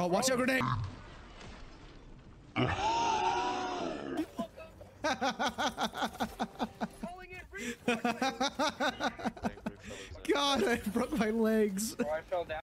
Oh, watch out, grenade! God, I broke my legs. I fell down.